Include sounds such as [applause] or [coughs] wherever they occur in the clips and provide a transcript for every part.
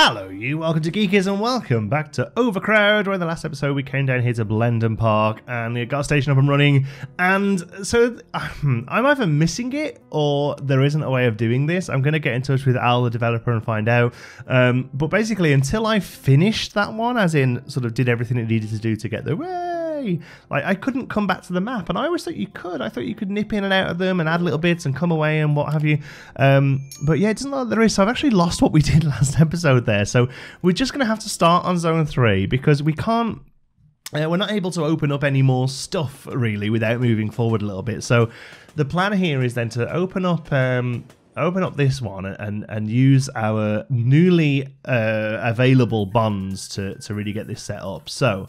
Hello, you. Welcome to Geekism and welcome back to Overcrowd. Where in the last episode we came down here to Blendon Park and we got a station up and running. And so I'm either missing it or there isn't a way of doing this. I'm going to get in touch with Al, the developer, and find out. Um, but basically, until I finished that one, as in sort of did everything it needed to do to get the way, like I couldn't come back to the map. And I always thought you could. I thought you could nip in and out of them and add little bits and come away and what have you. Um, but yeah, it doesn't look like there is. So I've actually lost what we [laughs] did last episode there. So we're just going to have to start on zone three because we can't. Uh, we're not able to open up any more stuff really without moving forward a little bit. So the plan here is then to open up. Um, open up this one and and use our newly uh, available bonds to to really get this set up. So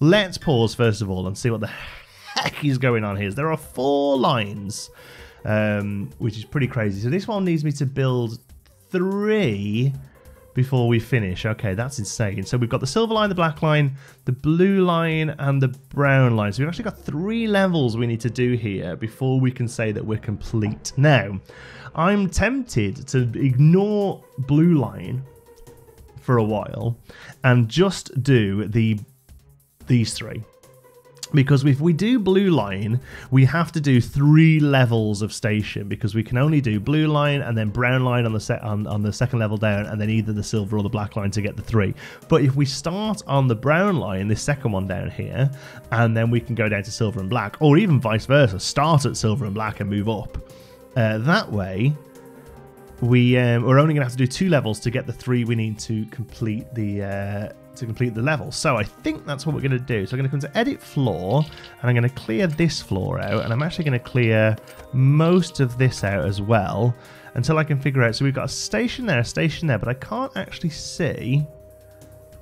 let's pause first of all and see what the heck is going on here. There are four lines, um, which is pretty crazy. So this one needs me to build three before we finish. Okay, that's insane. So we've got the silver line, the black line, the blue line, and the brown line. So we've actually got three levels we need to do here before we can say that we're complete. Now, I'm tempted to ignore blue line for a while and just do the these three. Because if we do blue line we have to do three levels of station because we can only do blue line and then brown line on the set on, on the second level down and then either the silver or the black line to get the three. But if we start on the brown line this second one down here and then we can go down to silver and black or even vice versa start at silver and black and move up. Uh, that way we um, we're only going to have to do two levels to get the three we need to complete the uh, to complete the level. So I think that's what we're going to do. So I'm going to come to edit floor and I'm going to clear this floor out and I'm actually going to clear most of this out as well until I can figure out. So we've got a station there, a station there, but I can't actually see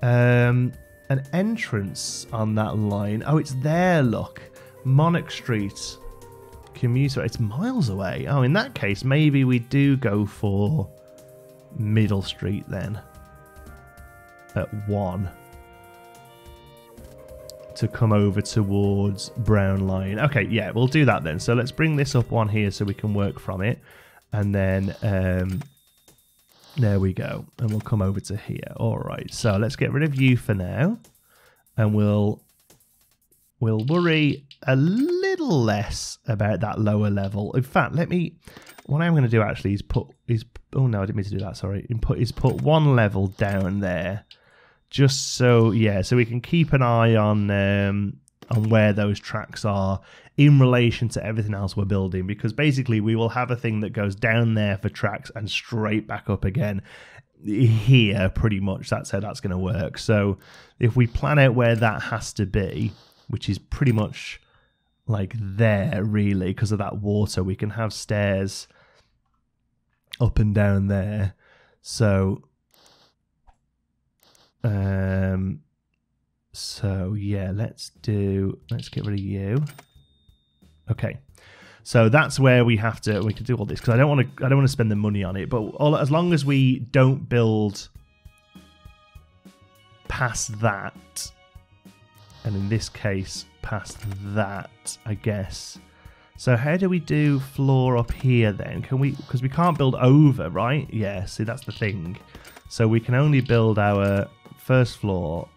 um, an entrance on that line. Oh, it's there, look. Monarch Street commuter. It's miles away. Oh, in that case, maybe we do go for Middle Street then at one to come over towards Brown Line. Okay, yeah, we'll do that then. So let's bring this up one here so we can work from it. And then um, there we go. And we'll come over to here. All right, so let's get rid of you for now. And we'll we'll worry a little less about that lower level. In fact, let me. What I'm going to do actually is put is oh no, I didn't mean to do that. Sorry, input is put one level down there, just so yeah, so we can keep an eye on um, on where those tracks are in relation to everything else we're building. Because basically, we will have a thing that goes down there for tracks and straight back up again here. Pretty much, that's how that's going to work. So if we plan out where that has to be, which is pretty much like there really because of that water we can have stairs up and down there so um so yeah let's do let's get rid of you okay so that's where we have to we can do all this because i don't want to i don't want to spend the money on it but all, as long as we don't build past that and in this case past that, I guess. So how do we do floor up here then? Can we, because we can't build over, right? Yeah, see that's the thing. So we can only build our first floor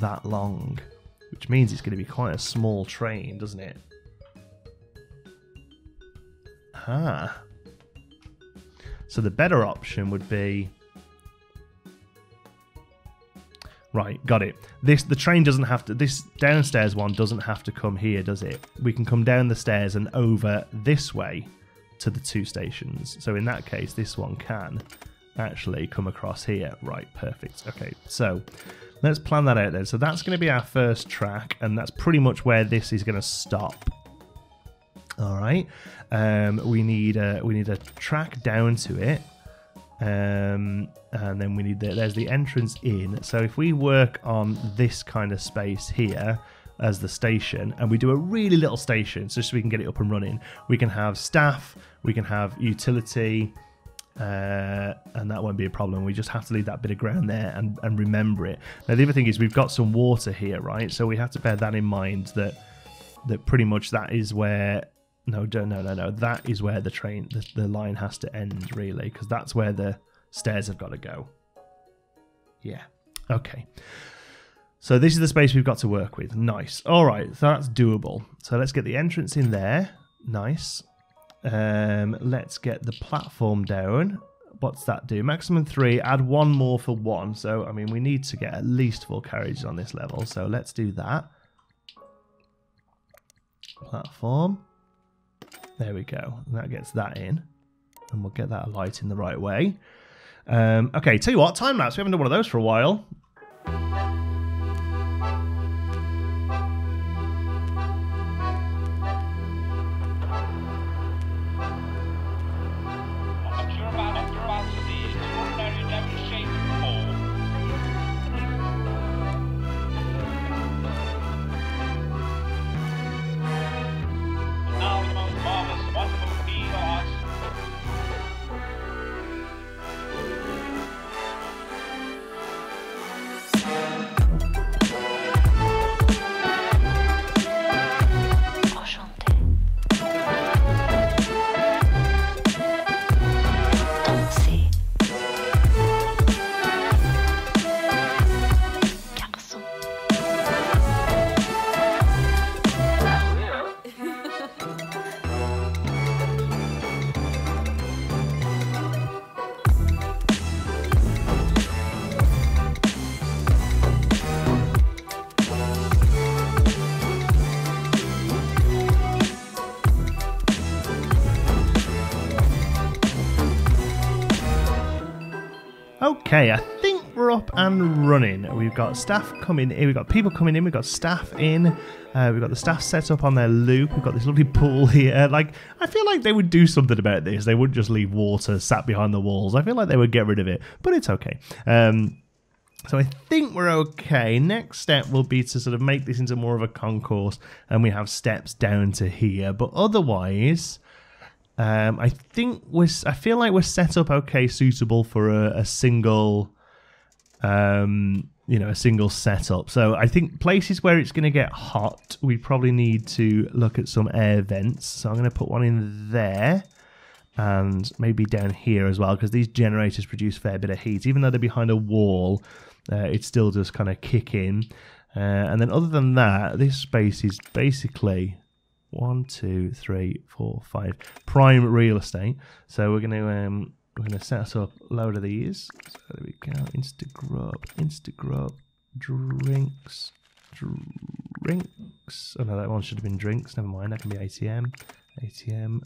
that long, which means it's going to be quite a small train, doesn't it? Ah. So the better option would be Right, got it. This the train doesn't have to. This downstairs one doesn't have to come here, does it? We can come down the stairs and over this way to the two stations. So in that case, this one can actually come across here. Right, perfect. Okay, so let's plan that out then. So that's going to be our first track, and that's pretty much where this is going to stop. All right, um, we need a we need a track down to it um, and then we need the, there's the entrance in. So if we work on this kind of space here as the station, and we do a really little station, just so we can get it up and running, we can have staff, we can have utility, uh, and that won't be a problem. We just have to leave that bit of ground there and, and remember it. Now the other thing is we've got some water here, right? So we have to bear that in mind that that pretty much that is where no, no, no, no. That is where the train, the, the line has to end, really, because that's where the stairs have got to go. Yeah. Okay. So this is the space we've got to work with. Nice. All right, so that's doable. So let's get the entrance in there. Nice. Um, let's get the platform down. What's that do? Maximum three. Add one more for one. So I mean, we need to get at least four carriages on this level. So let's do that. Platform. There we go. And that gets that in, and we'll get that light in the right way. Um, okay, tell you what, time lapse. We haven't done one of those for a while. Okay, I think we're up and running. We've got staff coming in. We've got people coming in. We've got staff in. Uh, we've got the staff set up on their loop. We've got this lovely pool [laughs] here. Like, I feel like they would do something about this. They wouldn't just leave water sat behind the walls. I feel like they would get rid of it, but it's okay. Um, so I think we're okay. Next step will be to sort of make this into more of a concourse, and we have steps down to here. But otherwise, um, I think we're. I feel like we're set up okay, suitable for a, a single, um, you know, a single setup. So I think places where it's going to get hot, we probably need to look at some air vents. So I'm going to put one in there. And maybe down here as well, because these generators produce a fair bit of heat. Even though they're behind a wall, uh, it still does kind of kick in. Uh, and then, other than that, this space is basically one, two, three, four, five prime real estate. So we're gonna um, we're gonna set up a load of these. So there we go. Instagrub, Instagrub, drinks, drinks. Oh no, that one should have been drinks. Never mind. That can be ATM, ATM,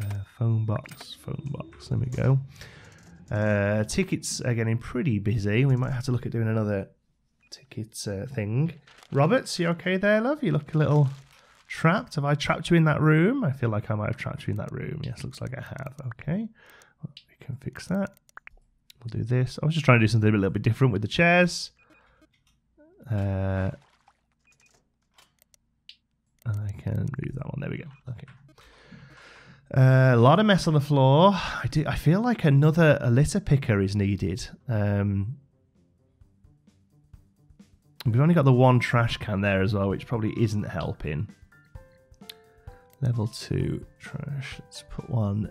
uh, phone box, phone box. There we go. Uh, tickets are getting pretty busy. We might have to look at doing another ticket uh, thing. Roberts, you okay there, love? You look a little trapped. Have I trapped you in that room? I feel like I might have trapped you in that room. Yes, looks like I have. Okay, we can fix that. We'll do this. I was just trying to do something a little bit different with the chairs. Uh, and I can move that one. There we go. Okay. Uh, a lot of mess on the floor. I do. I feel like another a litter picker is needed. Um, we've only got the one trash can there as well, which probably isn't helping. Level two trash. Let's put one.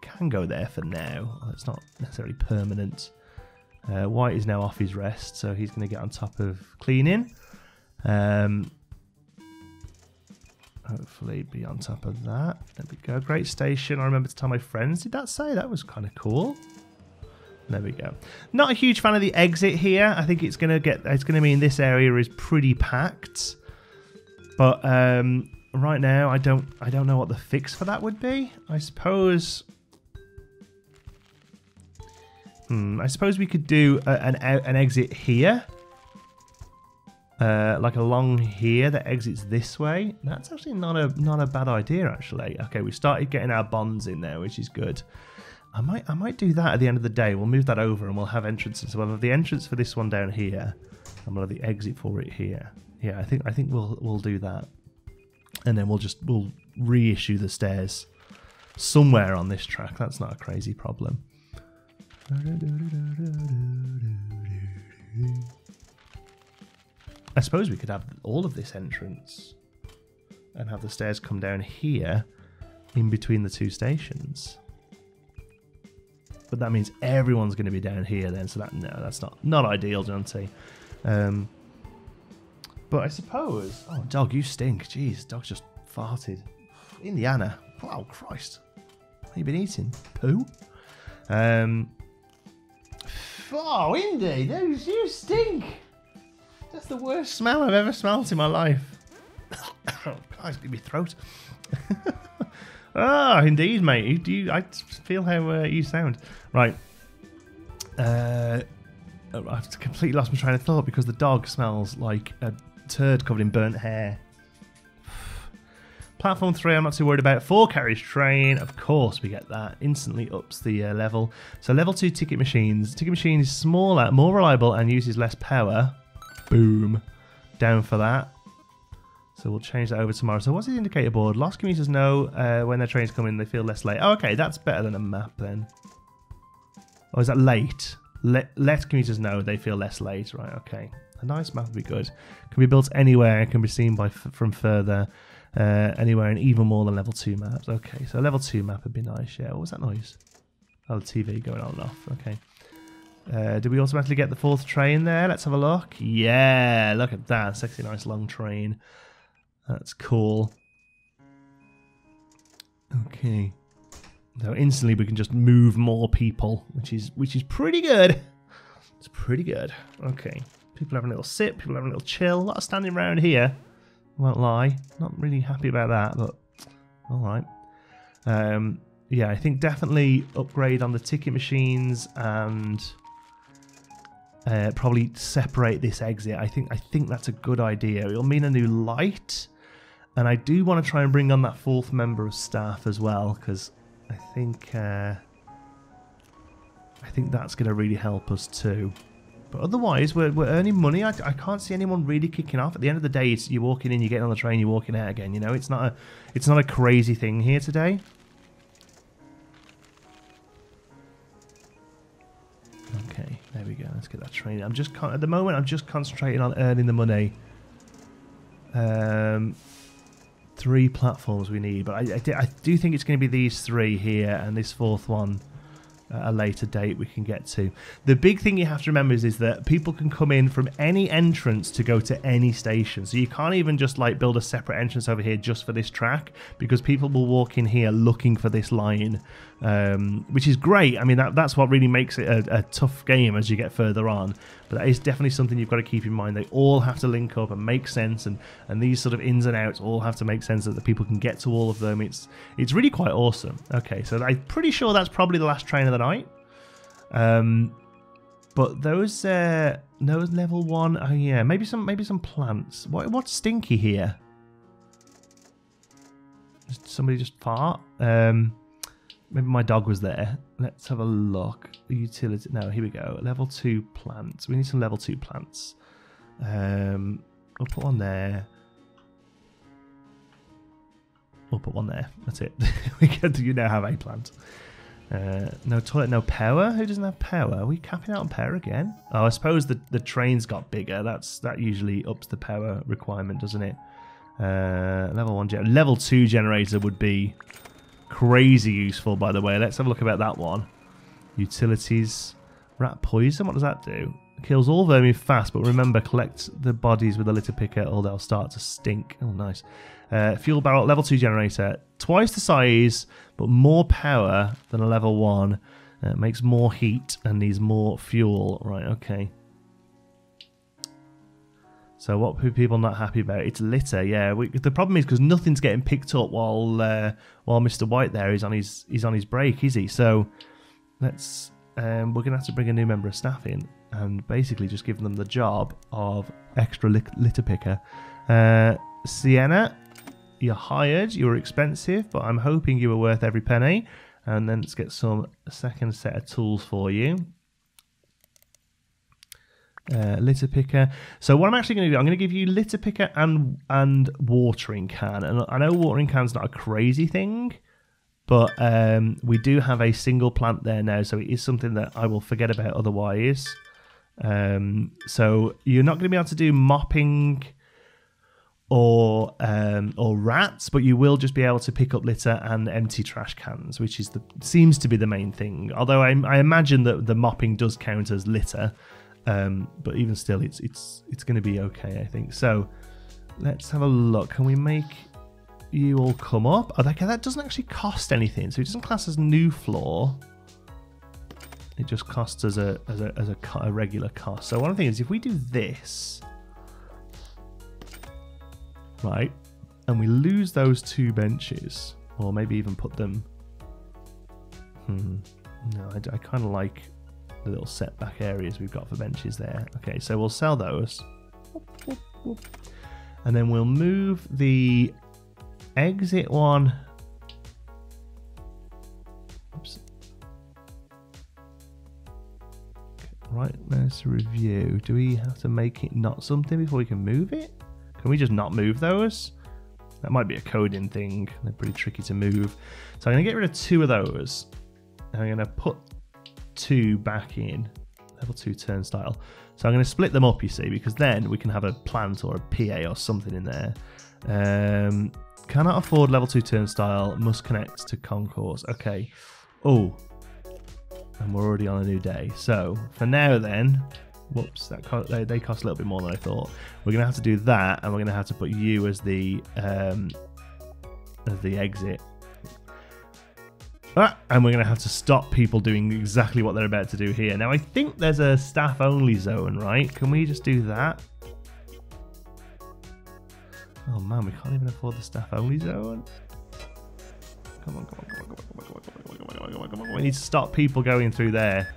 Can go there for now. It's not necessarily permanent. Uh, White is now off his rest, so he's going to get on top of cleaning. Um, hopefully, be on top of that. There we go. Great station. I remember to tell my friends. Did that say that was kind of cool? There we go. Not a huge fan of the exit here. I think it's going to get. It's going to mean this area is pretty packed. But um, right now, I don't. I don't know what the fix for that would be. I suppose. Hmm. I suppose we could do a, an an exit here. Uh, like along here that exits this way. That's actually not a not a bad idea actually. Okay, we started getting our bonds in there, which is good. I might I might do that at the end of the day. We'll move that over and we'll have entrances. We'll have the entrance for this one down here, and we'll have the exit for it here. Yeah, I think I think we'll we'll do that, and then we'll just we'll reissue the stairs somewhere on this track. That's not a crazy problem. I suppose we could have all of this entrance and have the stairs come down here in between the two stations. but that means everyone's going to be down here then. So that no, that's not not ideal, Dante. Um, but I suppose. Oh, dog, you stink. Jeez, dog just farted. Indiana. Wow, Christ. What you been eating? Poo? Um. Oh, Indy, those you stink. That's the worst smell I've ever smelt in my life. [coughs] oh, God, give me throat. [laughs] ah, indeed, mate. Do you? I feel how uh, you sound. Right. Uh, I've completely lost my train of thought because the dog smells like a turd covered in burnt hair. [sighs] Platform 3, I'm not too worried about. Four carriage train, of course we get that. Instantly ups the uh, level. So level 2 ticket machines. Ticket machine is smaller, more reliable, and uses less power. Boom. Down for that. So we'll change that over tomorrow. So what's the indicator board? Lost commuters know uh, when their trains come in, they feel less late. Oh, okay, that's better than a map then. Or is that late? Let, let commuters know they feel less late. Right, okay. A nice map would be good. Can be built anywhere. Can be seen by from further. Uh, anywhere and even more than level 2 maps. Okay, so a level 2 map would be nice. Yeah, what was that noise? Oh, the TV going on and off. Okay. Uh, did we automatically get the fourth train there? Let's have a look. Yeah, look at that. Sexy, nice long train. That's cool. Okay. So instantly we can just move more people, which is which is pretty good. It's pretty good. Okay. People having a little sip, people having a little chill. A lot of standing around here. Won't lie. Not really happy about that, but all right. Um, yeah, I think definitely upgrade on the ticket machines and uh, probably separate this exit. I think I think that's a good idea. It'll mean a new light, and I do want to try and bring on that fourth member of staff as well because I think uh, I think that's going to really help us too. But otherwise, we're, we're earning money. I, I can't see anyone really kicking off. At the end of the day, it's you're walking in, you're getting on the train, you're walking out again. You know, it's not a it's not a crazy thing here today. Okay, there we go. Let's get that train. I'm just at the moment. I'm just concentrating on earning the money. Um, three platforms we need, but I, I, do- I do think it's going to be these three here and this fourth one a later date we can get to. The big thing you have to remember is, is that people can come in from any entrance to go to any station. So you can't even just like build a separate entrance over here just for this track because people will walk in here looking for this line, um, which is great. I mean, that, that's what really makes it a, a tough game as you get further on. But that is definitely something you've got to keep in mind. They all have to link up and make sense, and, and these sort of ins and outs all have to make sense so that the people can get to all of them. It's it's really quite awesome. Okay, so I'm pretty sure that's probably the last train of the night. Um, but those uh, those level one, oh yeah, maybe some maybe some plants. What what's stinky here? Did somebody just fart? Um, maybe my dog was there. Let's have a look. Utility. No, here we go. Level two plants. We need some level two plants. Um, we'll put one there. We'll put one there. That's it. [laughs] we you now have a plant. Uh, no toilet, no power. Who doesn't have power? Are we capping out on power again? Oh, I suppose the the trains got bigger. That's that usually ups the power requirement, doesn't it? Uh, level one, level two generator would be crazy useful. By the way, let's have a look about that one. Utilities, rat poison. What does that do? Kills all vermin fast, but remember, collect the bodies with a litter picker, or they'll start to stink. Oh, nice. Uh, fuel barrel, level two generator, twice the size, but more power than a level one. Uh, makes more heat and needs more fuel. Right, okay. So what are people not happy about? It's litter. Yeah, we, the problem is because nothing's getting picked up while uh, while Mr. White there is on his he's on his break, is he? So let's um, we're gonna have to bring a new member of staff in and basically just give them the job of extra lit- litter picker. Uh, Sienna, you're hired. You were expensive, but I'm hoping you were worth every penny. And then let's get some second set of tools for you. Uh, litter picker. So what I'm actually going to do, I'm going to give you litter picker and and watering can. And I know watering can's not a crazy thing, but um, we do have a single plant there now, so it is something that I will forget about otherwise. Um, so you're not going to be able to do mopping or um, or rats, but you will just be able to pick up litter and empty trash cans, which is the seems to be the main thing. Although I, I imagine that the mopping does count as litter, um, but even still, it's it's it's going to be okay, I think. So let's have a look. Can we make you all come up? Oh, okay, that doesn't actually cost anything, so it doesn't class as new floor. It just costs as a as a as a, a regular cost. So one thing is, if we do this, right, and we lose those two benches, or maybe even put them. Hmm. No, I, kind of like the little setback areas we've got for benches there. Okay, so we'll sell those. And then we'll move the exit one. Oops. Right, let's review. Do we have to make it not something before we can move it? Can we just not move those? That might be a coding thing. They're pretty tricky to move. So I'm going to get rid of two of those. I'm going to put two back in. Level 2 turnstile. So I'm going to split them up, you see, because then we can have a plant or a PA or something in there. Um, cannot afford level 2 turnstile. Must connect to concourse. Okay. Oh. And we're already on a new day. So for now then, whoops, that co- they, they cost a little bit more than I thought. We're going to have to do that, and we're going to have to put you as the um, as the exit. Ah, and we're going to have to stop people doing exactly what they're about to do here. Now, I think there's a staff only zone, right? Can we just do that? Oh man, we can't even afford the staff only zone. Come on, come on, come on, come on, come on, come on, come on, come on, come on, come on, come on. We need to stop people going through there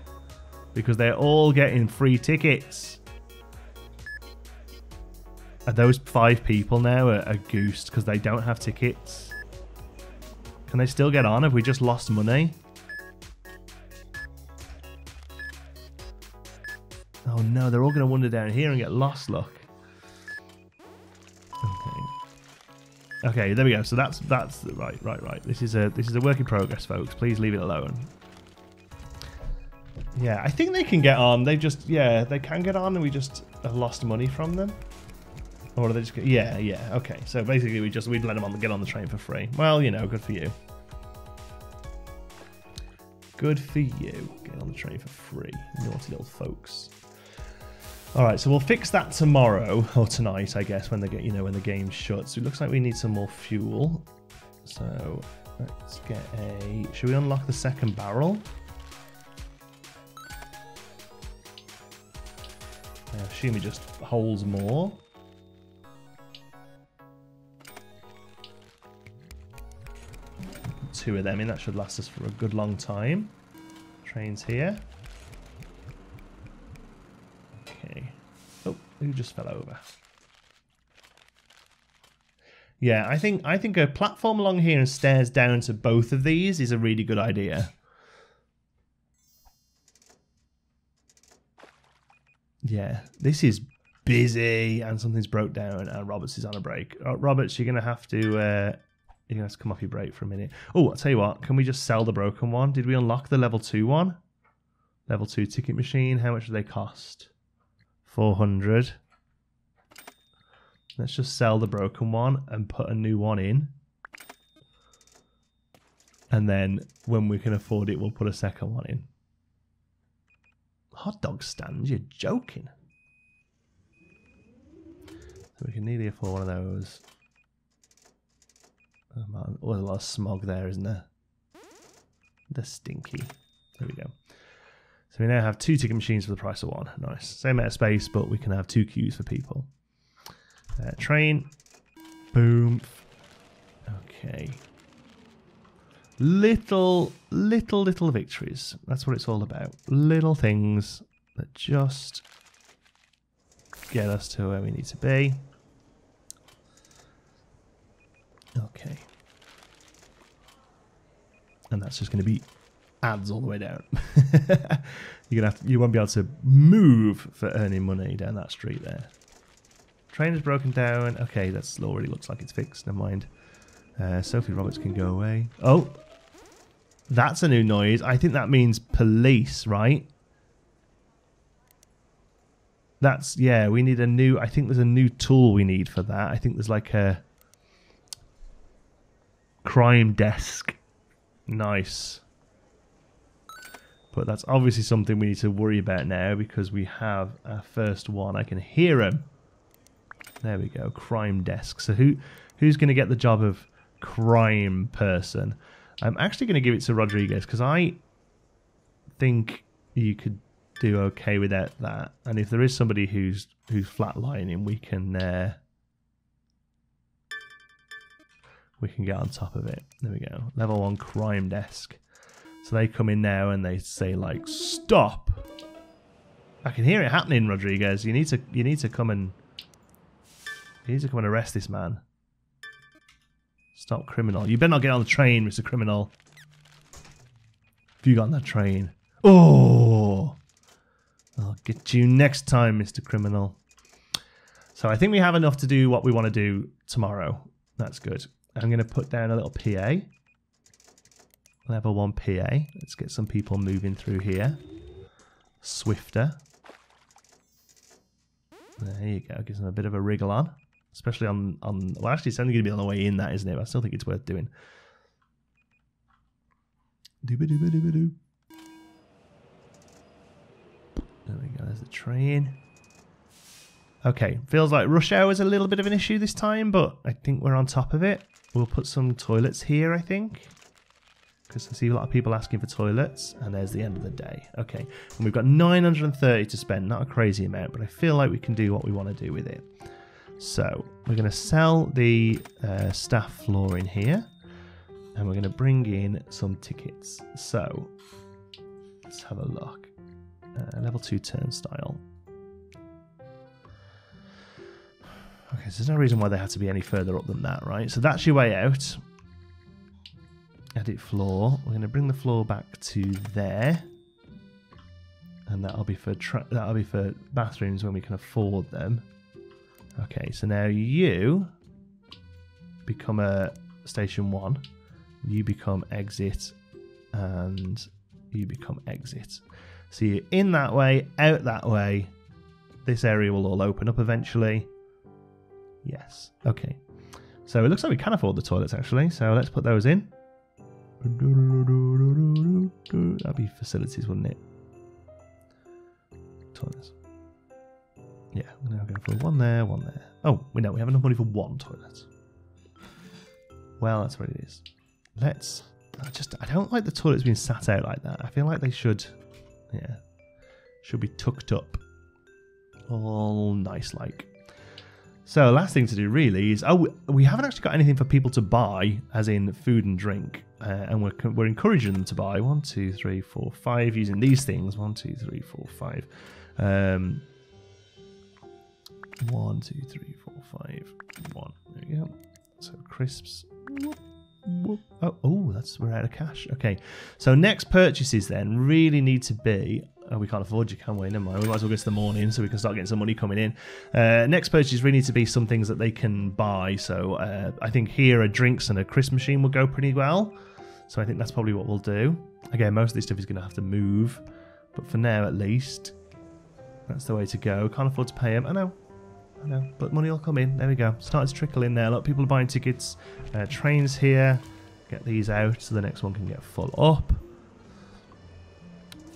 because they're all getting free tickets. Are those five people now a, a goose because they don't have tickets? Can they still get on? Have we just lost money? Oh no, they're all going to wander down here and get lost, look. Okay. Okay, there we go. So that's that's right, right, right. This is a this is a work in progress, folks. Please leave it alone. Yeah, I think they can get on. They just yeah, they can get on, and we just have lost money from them. Or are they just yeah, yeah. Okay, so basically we just we'd let them on the, get on the train for free. Well, you know, good for you. Good for you. Get on the train for free, naughty little folks. All right, so we'll fix that tomorrow or tonight, I guess, when the get you know when the game shuts. It looks like we need some more fuel. So let's get a. Should we unlock the second barrel? I assume it just holds more. Two of them in, that should last us for a good long time. Trains here. Okay. Oh, who just fell over? Yeah, I think I think a platform along here and stairs down to both of these is a really good idea. Yeah, this is busy and something's broke down and Roberts is on a break. Uh, Roberts, you're gonna have to uh, gonna have to come off your break for a minute. Oh, I'll tell you what. Can we just sell the broken one? Did we unlock the level two one? Level two ticket machine. How much do they cost? Four hundred. Let's just sell the broken one and put a new one in. And then when we can afford it, we'll put a second one in. Hot dog stand? You're joking. So we can nearly afford one of those. Oh, man. Oh, there's a lot of smog there, isn't there? The stinky. There we go. So we now have two ticket machines for the price of one. Nice. Same amount of space, but we can have two queues for people. Uh, train. Boom. Okay. Little, little, little victories. That's what it's all about. Little things that just get us to where we need to be. Okay. And that's just going to be ads all the way down. [laughs] You're gonna have to, you won't be able to move for earning money down that street there. Train is broken down. Okay, that already looks like it's fixed. Never mind. Uh, Sophie Roberts can go away. Oh, that's a new noise. I think that means police, right? That's yeah. We need a new. I think there's a new tool we need for that. I think there's like a crime desk. Nice. But that's obviously something we need to worry about now because we have our first one. I can hear him. There we go. Crime desk. So who who's going to get the job of crime person? I'm actually going to give it to Rodriguez because I think you could do okay without that. And if there is somebody who's who's flatlining, we can uh, we can get on top of it. There we go. Level one crime desk. So they come in now and they say like, "Stop!" I can hear it happening, Rodriguez. You need to you need to come and you need to come and arrest this man. Stop criminal. You better not get on the train, Mr. Criminal. If you got on that train. Oh! I'll get you next time, Mr. Criminal. So I think we have enough to do what we want to do tomorrow. That's good. I'm going to put down a little PA. Level 1 PA. Let's get some people moving through here. Swifter. There you go. Gives them a bit of a wriggle on. Especially on, on well actually it's only going to be on the way in that, isn't it? But I still think it's worth doing. Doo. There we go, there's the train. Okay, feels like rush hour is a little bit of an issue this time, but I think we're on top of it. We'll put some toilets here, I think. Because I see a lot of people asking for toilets, and there's the end of the day. Okay, and we've got 930 to spend, not a crazy amount, but I feel like we can do what we want to do with it. So, we're going to sell the uh, staff floor in here, and we're going to bring in some tickets. So, let's have a look. Uh, level 2 turnstile. Okay, so there's no reason why they have to be any further up than that, right? So that's your way out. Edit floor. We're going to bring the floor back to there, and that'll be for that'll be for bathrooms when we can afford them. Okay, so now you become a station one. You become exit, and you become exit. So you're in that way, out that way. This area will all open up eventually. Yes. Okay. So it looks like we can afford the toilets actually. So let's put those in. That'd be facilities, wouldn't it? Toilets. Yeah, we're now going for one there, one there. Oh, we know we have enough money for one toilet. Well, that's what it is. Let's. I just I don't like the toilets being sat out like that. I feel like they should, yeah, should be tucked up, all nice like. So last thing to do really is oh we haven't actually got anything for people to buy as in food and drink uh, and we're we're encouraging them to buy. One two three four five using these things. One two three four five. Um one two three four five. One. There we go. So crisps. Whoop, whoop. oh oh that's we're out of cash. Okay. So next purchases then really need to be Oh, we can't afford you, can we? Never mind. We might as well go to the morning so we can start getting some money coming in. Uh, next purchase really need to be some things that they can buy. So uh, I think here a drinks and a crisp machine will go pretty well. So I think that's probably what we'll do. Again, most of this stuff is going to have to move, but for now at least, that's the way to go. Can't afford to pay him. I know. I know. But money will come in. There we go. Started to trickle in there. A lot of people are buying tickets. Uh, trains here. Get these out so the next one can get full up.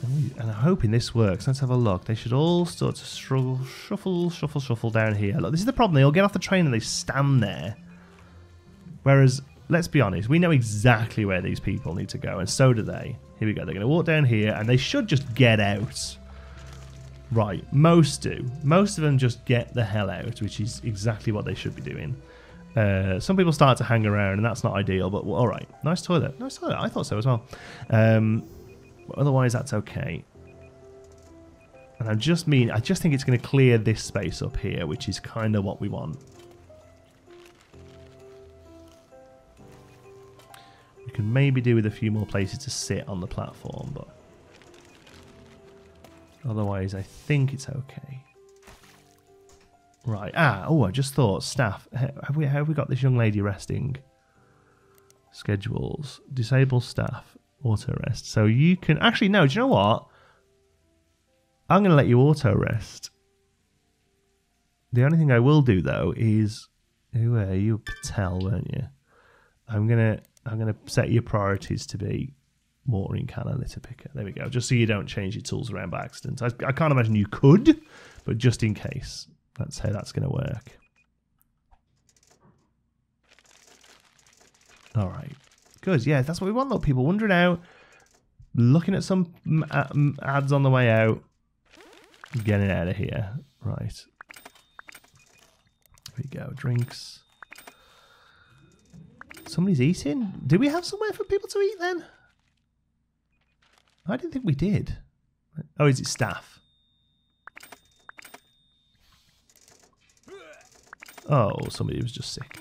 And I'm hoping this works. Let's have a look. They should all start to struggle, shuffle, shuffle, shuffle down here. Look, this is the problem. They all get off the train and they stand there. Whereas, let's be honest, we know exactly where these people need to go, and so do they. Here we go. They're going to walk down here, and they should just get out. Right, most do. Most of them just get the hell out, which is exactly what they should be doing. Uh, some people start to hang around, and that's not ideal, but well, all right. Nice toilet. Nice toilet. I thought so as well. Um, but otherwise, that's okay. And I just mean, I just think it's going to clear this space up here, which is kind of what we want. We can maybe do with a few more places to sit on the platform, but otherwise, I think it's okay. Right. Ah, oh, I just thought, staff, have we, have we got this young lady resting? Schedules. Disable staff auto rest. So you can actually no. Do you know what? I'm going to let you auto rest The only thing I will do though is, who were you? Patel, weren't you? I'm gonna I'm gonna set your priorities to be watering can and litter picker. There we go. Just so you don't change your tools around by accident. I, I can't imagine you could, but just in case, that's how that's gonna work. All right, good. Yeah, that's what we want. Look, people wandering out, looking at some ads on the way out, getting out of here. Right. Here we go. Drinks. Somebody's eating. Do we have somewhere for people to eat then? I didn't think we did. Oh, is it staff? Oh, somebody was just sick.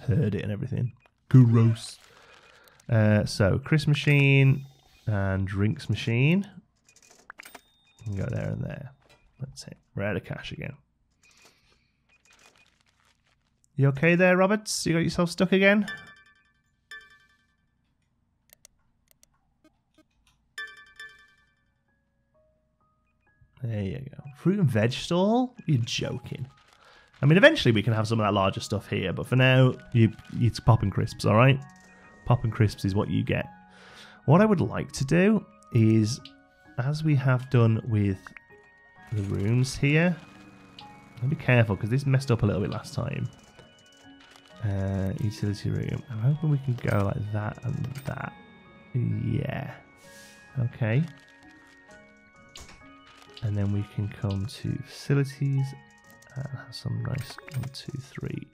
Heard it and everything. Gross. Uh, so, Chris machine and drinks machine. Go there and there. That's it. We're out of cash again. You okay there, Roberts? You got yourself stuck again? There you go. Fruit and veg stall? You're joking. I mean, eventually we can have some of that larger stuff here, but for now, you it's popping crisps, all right? Popping crisps is what you get. What I would like to do is, as we have done with the rooms here, be careful because this messed up a little bit last time. Uh, utility room. I'm hoping we can go like that and that. Yeah. Okay. And then we can come to facilities and have some nice one, two, three.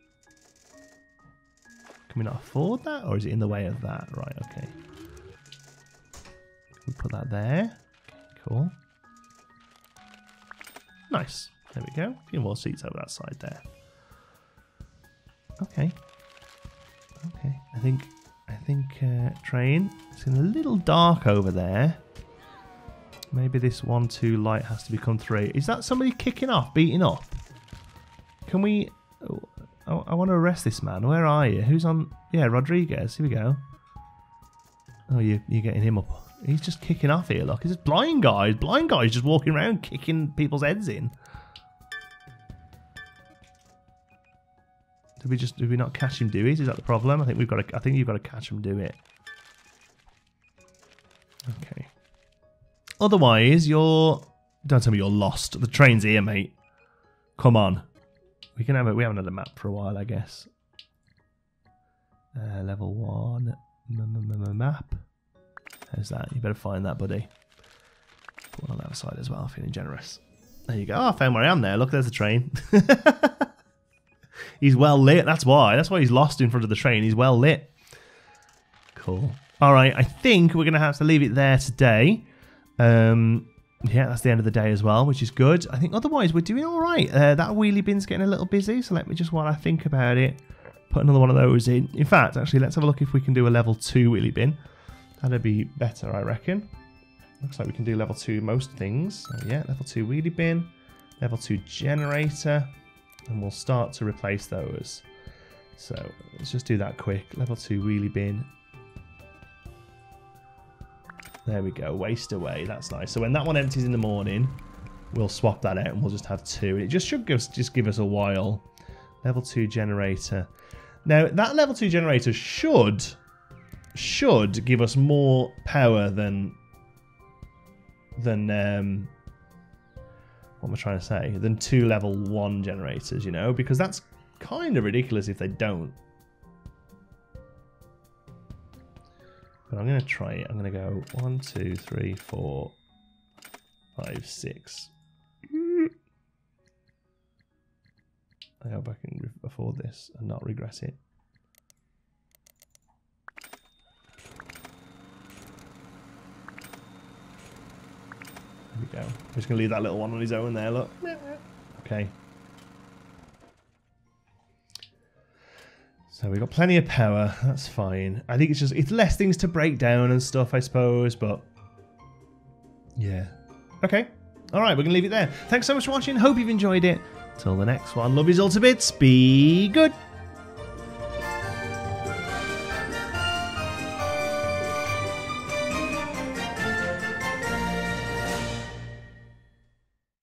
Can we not afford that, or is it in the way of that? Right. Okay. We put that there? Cool. Nice. There we go. A few more seats over that side there. Okay. Okay. I think I think uh, train. It's in a little dark over there. Maybe this one two light has to become three. Is that somebody kicking off, beating off? Can we? I, I want to arrest this man. Where are you? Who's on? Yeah, Rodriguez. Here we go. Oh, you you're getting him up. He's just kicking off here. Look, he's just blind guys. Blind guys just walking around kicking people's heads in. Did we just did we not catch him do it? Is that the problem? I think we've got to I think you've got to catch him do it. Okay. Otherwise, you're don't tell me you're lost. The train's here, mate. Come on. We can have it. We haven't had a map for a while, I guess. Uh, level one map. How's that? You better find that, buddy. Put one on the other side as well. Feeling generous. There you go. Oh, I found where I am there. Look, there's the train. [laughs] he's well lit. That's why. That's why he's lost in front of the train. He's well lit. Cool. All right. I think we're going to have to leave it there today. Um, yeah, that's the end of the day as well, which is good. I think otherwise we're doing all right. Uh, that wheelie bin's getting a little busy, so let me just, while I think about it, put another one of those in. In fact, actually, let's have a look if we can do a level two wheelie bin. That'd be better, I reckon. Looks like we can do level two most things. So yeah, level two wheelie bin, level two generator, and we'll start to replace those. So let's just do that quick. Level two wheelie bin. There we go. Waste away. That's nice. So when that one empties in the morning, we'll swap that out and we'll just have two. It just should give us, just give us a while. Level two generator. Now that level two generator should should give us more power than than um what am I trying to say? Than two level one generators, you know, because that's kind of ridiculous if they don't. But I'm going to try it. I'm going to go one, two, three, four, five, six. I hope I can afford this and not regret it. There we go. I'm just going to leave that little one on his own there, look. Okay. So we've got plenty of power. That's fine. I think it's just it's less things to break down and stuff, I suppose. But yeah, okay. All right, we're gonna leave it there. Thanks so much for watching. Hope you've enjoyed it. Till the next one. Love you all to bits. Be good.